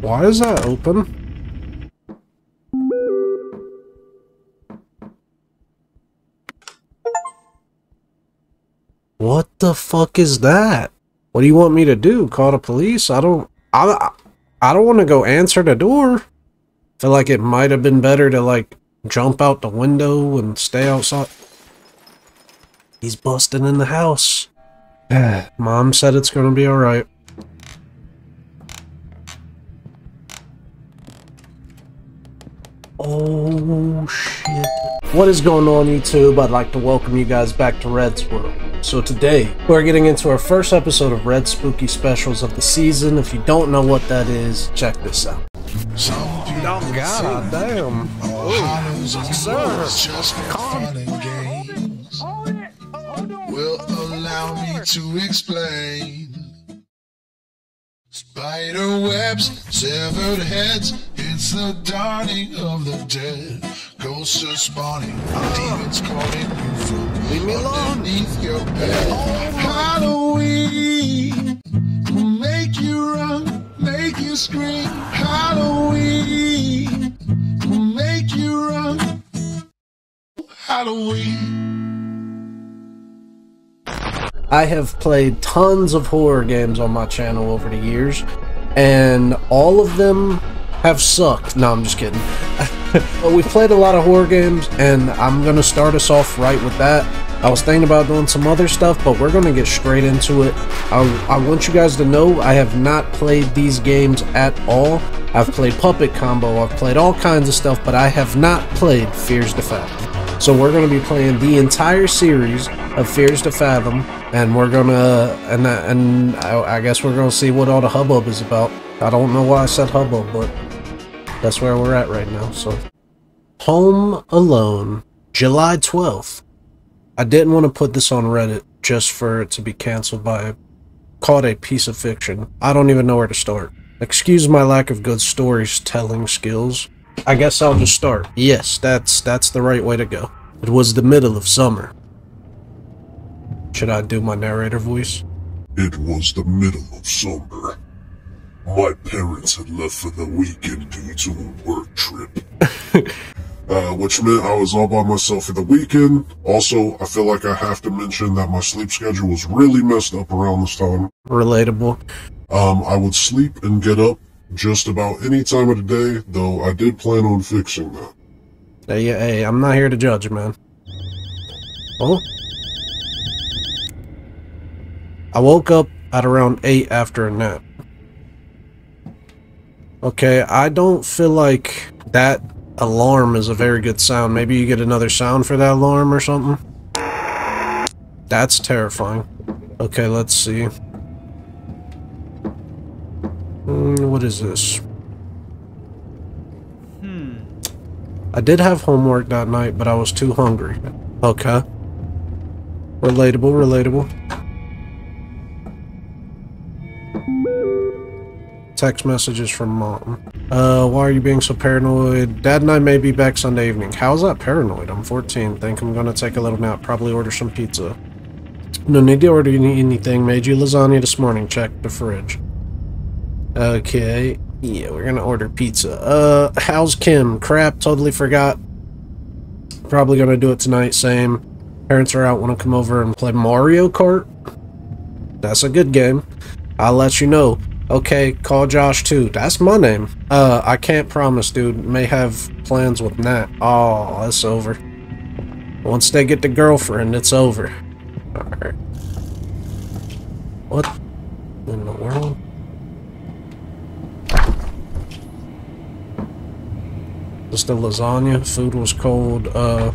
Why is that open? What the fuck is that? What do you want me to do? Call the police? I don't... I, I don't want to go answer the door. feel like it might have been better to, like, jump out the window and stay outside. He's busting in the house. Mom said it's gonna be alright. Oh shit. What is going on YouTube? I'd like to welcome you guys back to Red's World. So today, we're getting into our first episode of Red Spooky Specials of the season. If you don't know what that is, check this out. Oh god damn. Ooh, sir. Will allow me to explain. Spider webs, severed heads, it's the dawning of the dead. Ghosts are spawning, demons calling you from Leave me underneath your bed. Oh, Halloween will make you run, make you scream. Halloween will make you run. Halloween. I have played tons of horror games on my channel over the years, and all of them have sucked. No, I'm just kidding. But we've played a lot of horror games, and I'm going to start us off right with that. I was thinking about doing some other stuff, but we're going to get straight into it. I, I, want you guys to know I have not played these games at all. I've played Puppet Combo, I've played all kinds of stuff, but I have not played Fears to Fathom. So we're going to be playing the entire series of Fears to Fathom, and we're gonna and and I, I guess we're gonna see what all the hubbub is about. I don't know why I said hubbub, but that's where we're at right now. So, Home Alone, July twelfth. I didn't want to put this on Reddit just for it to be canceled by called a piece of fiction. I don't even know where to start. Excuse my lack of good stories telling skills. I guess I'll just start. Yes, that's that's the right way to go. It was the middle of summer. Should I do my narrator voice? It was the middle of summer. My parents had left for the weekend due to a work trip. uh, which meant I was all by myself for the weekend. Also, I feel like I have to mention that my sleep schedule was really messed up around this time. Relatable. Um, I would sleep and get up just about any time of the day, though I did plan on fixing that. Hey, hey, I'm not here to judge, man. Oh? I woke up at around 8 after a nap. Okay, I don't feel like that alarm is a very good sound. Maybe you get another sound for that alarm or something? That's terrifying. Okay, let's see. Mm, what is this? Hmm. I did have homework that night, but I was too hungry. Okay. Relatable, relatable. Text messages from mom. Uh, why are you being so paranoid? Dad and I may be back Sunday evening. How's that paranoid? I'm 14. Think I'm gonna take a little nap. Probably order some pizza. No need to order anything. Made you lasagna this morning. Check the fridge. Okay. Yeah, we're gonna order pizza. Uh, how's Kim? Crap, totally forgot. Probably gonna do it tonight, same. Parents are out, wanna come over and play Mario Kart? That's a good game. I'll let you know. Okay, call Josh too. That's my name. Uh, I can't promise, dude. May have plans with Nat. Oh, that's over. Once they get the girlfriend, it's over. Alright. What in the world? Just the lasagna. Food was cold. Uh.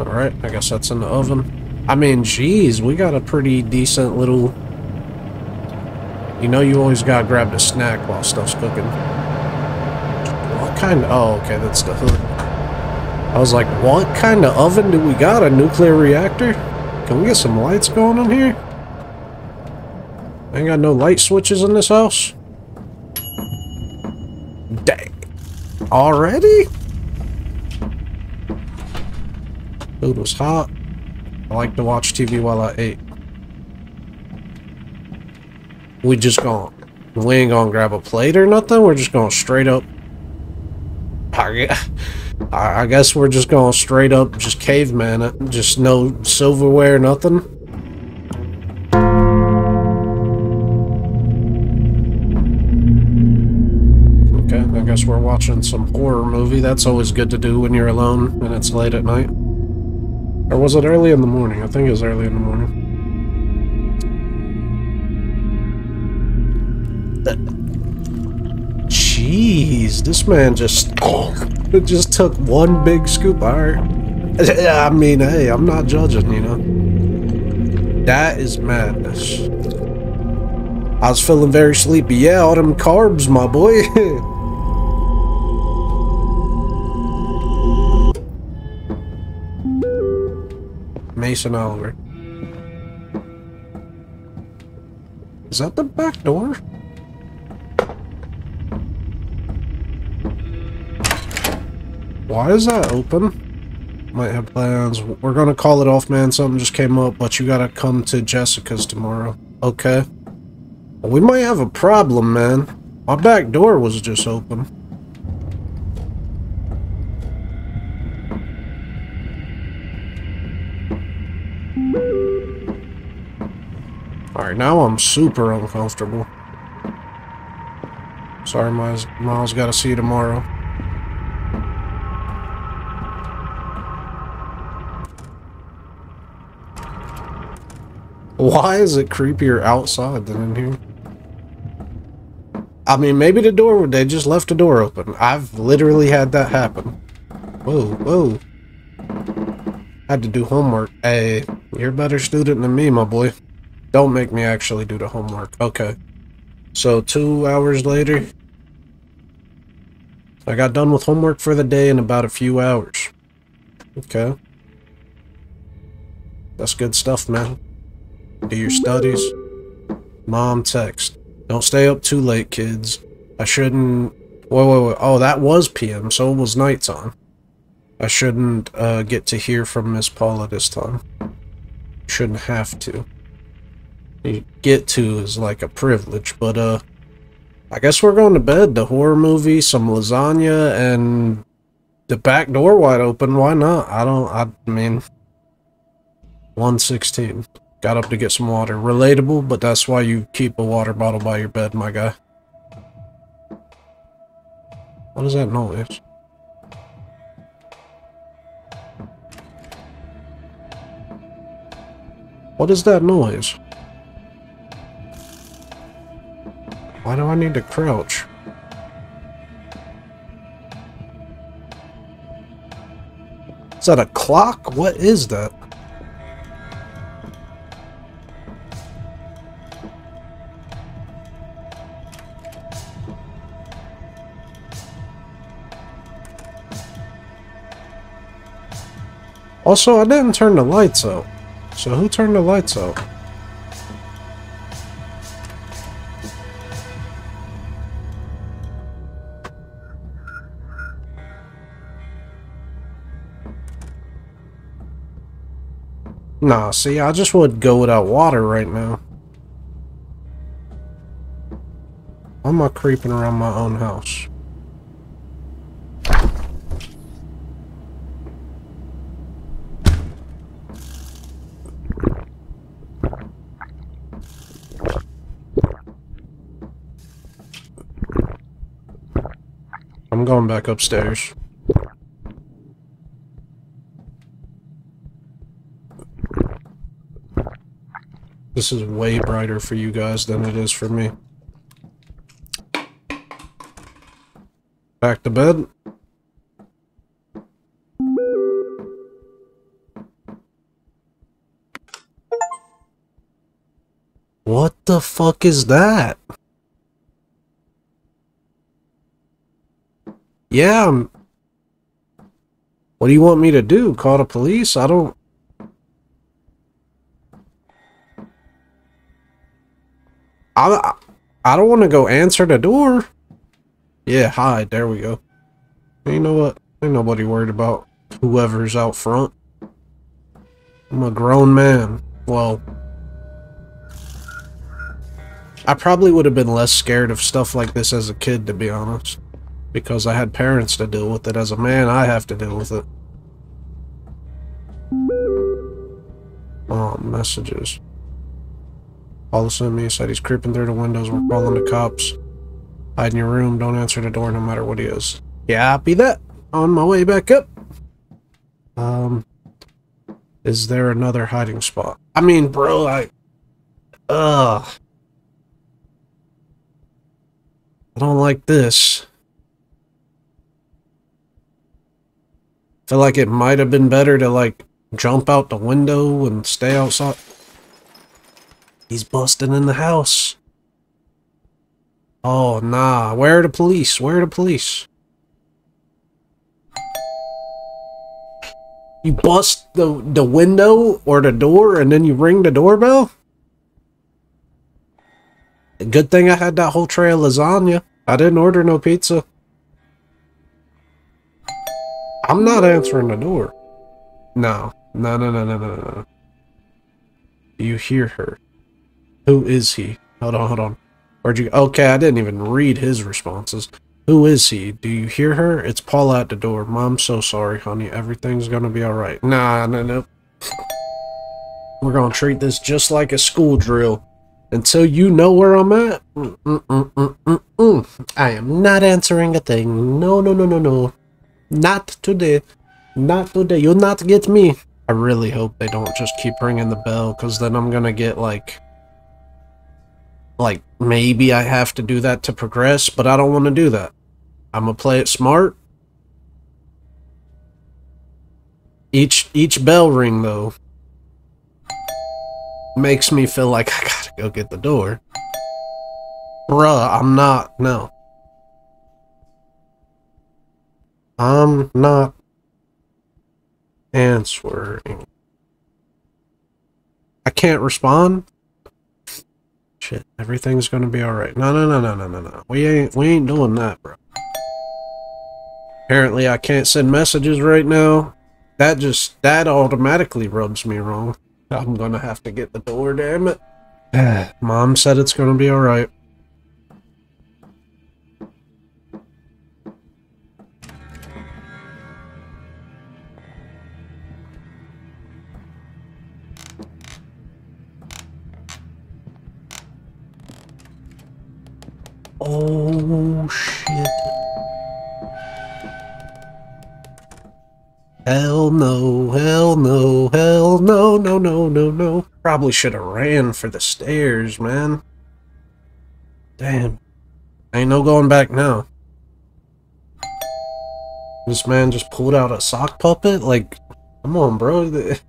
Alright, I guess that's in the oven. I mean, geez, we got a pretty decent little you know you always gotta grab the snack while stuff's cooking. What kind of... Oh, okay, that's the hood. I was like, what kind of oven do we got? A nuclear reactor? Can we get some lights going on here? Ain't got no light switches in this house? Dang. Already? Food was hot. I like to watch TV while I ate. We just gonna We ain't gonna grab a plate or nothing. We're just gonna straight up. I, I guess we're just gonna straight up, just caveman it. Just no silverware, nothing. Okay, I guess we're watching some horror movie. That's always good to do when you're alone and it's late at night. Or was it early in the morning? I think it was early in the morning. Jeez, this man just just took one big scoop. All right. I mean, hey, I'm not judging, you know. That is madness. I was feeling very sleepy. Yeah, all them carbs, my boy. Mason Oliver. Is that the back door? Why is that open? Might have plans. We're gonna call it off, man. Something just came up, but you gotta come to Jessica's tomorrow. Okay. We might have a problem, man. My back door was just open. Alright, now I'm super uncomfortable. Sorry, Miles, Miles gotta see you tomorrow. Why is it creepier outside than in here? I mean, maybe the door, they just left the door open. I've literally had that happen. Whoa, whoa. Had to do homework. Hey, you're a better student than me, my boy. Don't make me actually do the homework. Okay. So, two hours later, I got done with homework for the day in about a few hours. Okay. That's good stuff, man. Do your studies. Mom text. Don't stay up too late, kids. I shouldn't... Wait, wait, wait. Oh, that was PM, so it was nighttime. I shouldn't uh, get to hear from Miss Paula this time. Shouldn't have to. You get to is like a privilege, but uh... I guess we're going to bed. The horror movie, some lasagna, and the back door wide open. Why not? I don't... I mean... 116. Got up to get some water. Relatable, but that's why you keep a water bottle by your bed, my guy. What is that noise? What is that noise? Why do I need to crouch? Is that a clock? What is that? Also, I didn't turn the lights out. So who turned the lights out? Nah, see, I just would go without water right now. Why am I creeping around my own house? I'm going back upstairs. This is way brighter for you guys than it is for me. Back to bed. What the fuck is that? Yeah. I'm... What do you want me to do? Call the police? I don't... I, I don't want to go answer the door. Yeah, hi. There we go. You know what? Ain't nobody worried about whoever's out front. I'm a grown man. Well, I probably would have been less scared of stuff like this as a kid, to be honest. Because I had parents to deal with it. As a man, I have to deal with it. Oh, messages. All of a sudden, me said he's creeping through the windows. We're calling the cops. Hide in your room. Don't answer the door no matter what he is. Yeah, be that. On my way back up. Um, is there another hiding spot? I mean, bro, I... Ugh. I don't like this. Feel like it might have been better to, like, jump out the window and stay outside. He's busting in the house. Oh, nah. Where are the police? Where are the police? You bust the, the window or the door and then you ring the doorbell? Good thing I had that whole tray of lasagna. I didn't order no pizza. I'm not answering the door. No. No, no, no, no, no, no. You hear her? Who is he? Hold on, hold on. Where'd you... Okay, I didn't even read his responses. Who is he? Do you hear her? It's Paula at the door. Mom, so sorry, honey. Everything's gonna be alright. Nah, no, no. We're gonna treat this just like a school drill. Until you know where I'm at, mm, mm, mm, I am not answering a thing. No, no, no, no, no. Not today. Not today. You'll not get me. I really hope they don't just keep ringing the bell, because then I'm gonna get, like... Like, maybe I have to do that to progress, but I don't want to do that. I'm gonna play it smart. Each each bell ring, though, makes me feel like I gotta go get the door. Bruh, I'm not, no. I'm not answering. I can't respond? Shit, everything's gonna be alright. No, no, no, no, no, no, no. We ain't, we ain't doing that, bro. Apparently I can't send messages right now. That just, that automatically rubs me wrong. I'm gonna have to get the door, damn it. Mom said it's gonna be alright. Oh, shit. Hell no, hell no, hell no, no, no, no, no. Probably should have ran for the stairs, man. Damn. Ain't no going back now. This man just pulled out a sock puppet? Like, come on, bro.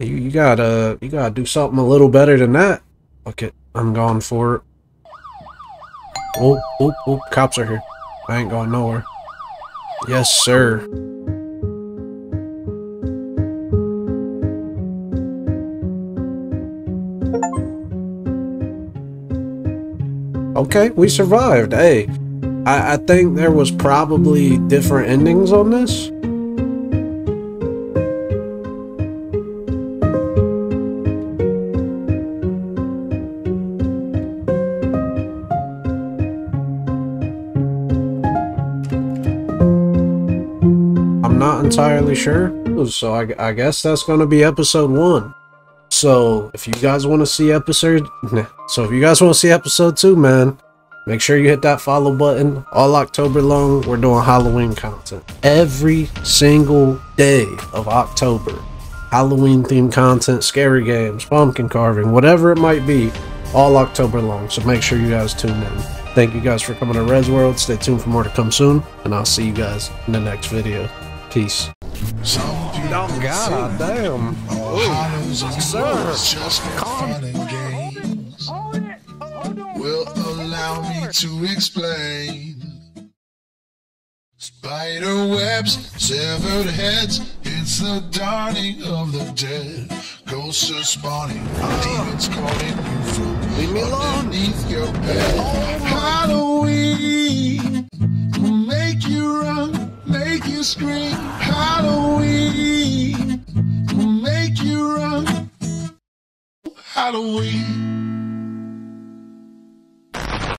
You, you gotta, you gotta do something a little better than that. Look it, I'm going for it. Oh, oh, oh, cops are here. I ain't going nowhere. Yes, sir. Okay, we survived. Hey, I, I think there was probably different endings on this. Entirely sure. So I, I guess that's going to be episode one. So if you guys want to see episode, so if you guys want to see episode two, man, make sure you hit that follow button. All October long, we're doing Halloween content every single day of October. Halloween themed content, scary games, pumpkin carving, whatever it might be, all October long. So make sure you guys tune in. Thank you guys for coming to Red's World. Stay tuned for more to come soon, and I'll see you guys in the next video. Peace. Oh, God damn. Oh, sir. Just fun games. Will allow me to explain. Spider webs, severed heads, it's the dawning of the dead. Ghosts are spawning, demons calling you from Leave me alone. underneath your bed. Oh, Halloween scream. Halloween will make you run. Halloween.